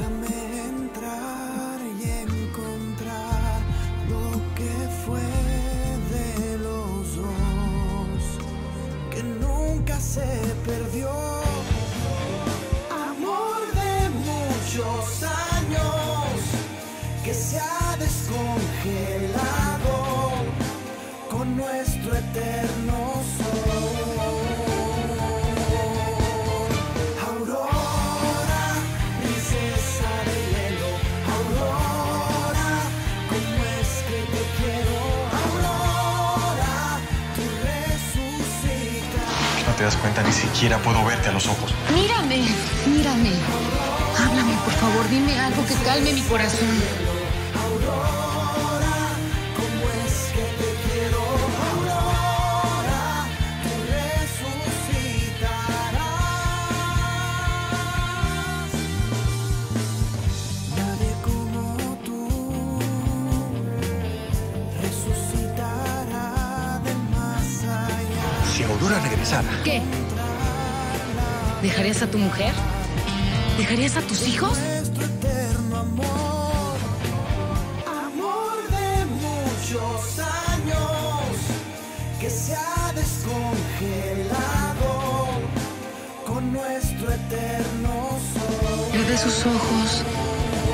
Déjame entrar y encontrar lo que fue de los dos, que nunca se perdió. Amor de muchos años que se ha descongelado con nuestro eterno sol. Te das cuenta, ni siquiera puedo verte a los ojos. Mírame, mírame. Háblame, por favor, dime algo que calme mi corazón. Aurora regresara, ¿Qué? ¿Dejarías a tu mujer? ¿Dejarías a tus hijos? Nuestro eterno amor, amor de muchos años que se ha descongelado con nuestro eterno sol. Le de sus ojos,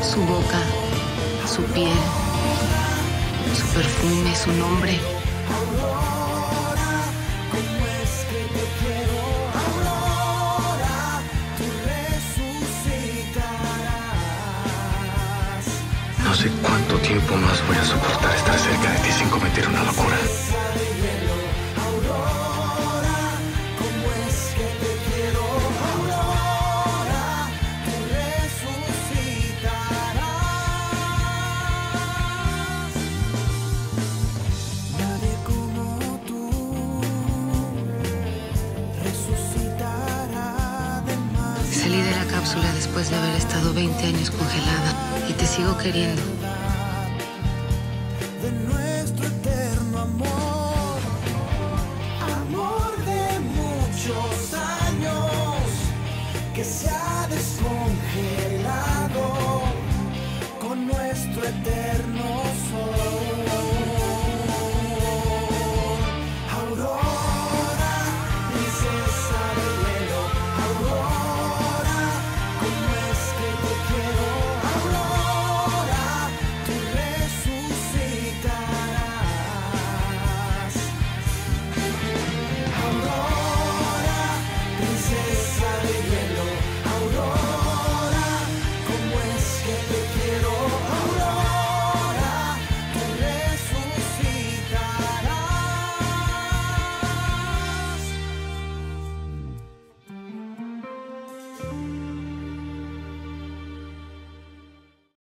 su boca, su piel, su perfume, su nombre. Sé cuánto tiempo más voy a soportar estar cerca de ti sin cometer una locura. Salí de la cápsula después de haber estado 20 años congelada y te sigo queriendo.